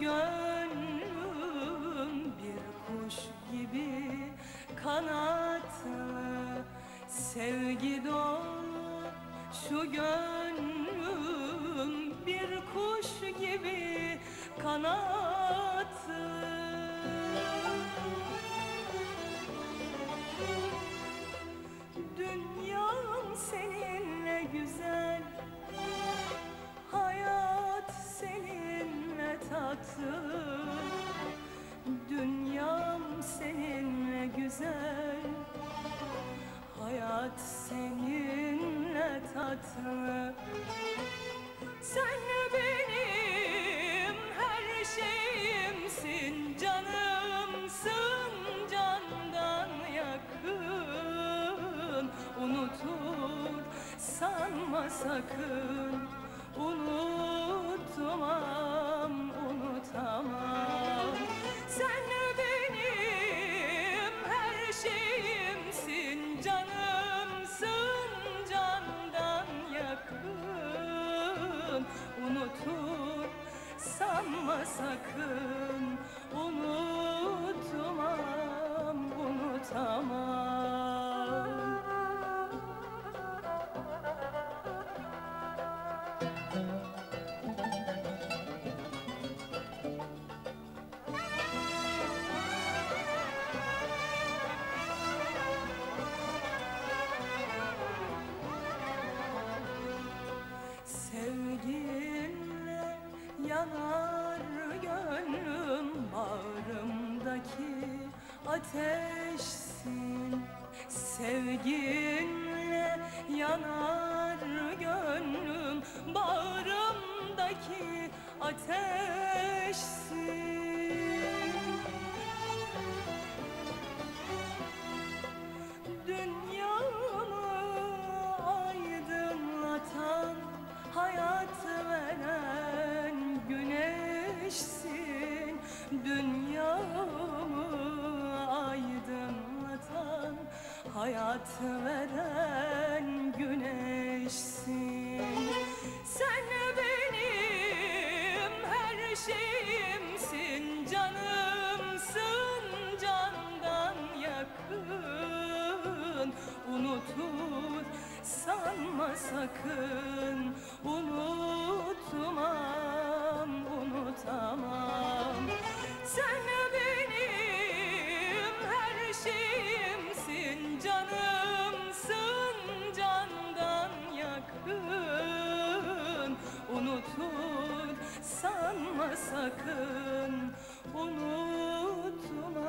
gönlüm bir kuş gibi kanatlı. Sevgi dolu şu gönlüm bir kuş gibi kanatlı güzel. Hayat seninle tatlı. Sen benim her şeyimsin Canımsın candan yakın. Unutur sanma sakın. Unutmam, unutamam ateşsin. Sevginle yanar gönlüm Bağrımdaki ateşsin Hayat veren güneşsin. Sen benim her şeyimsin Canımsın candan yakın. Unutur sanma sakın Unutmam, unutamam. Sen Unutur sanma sakın Unutmam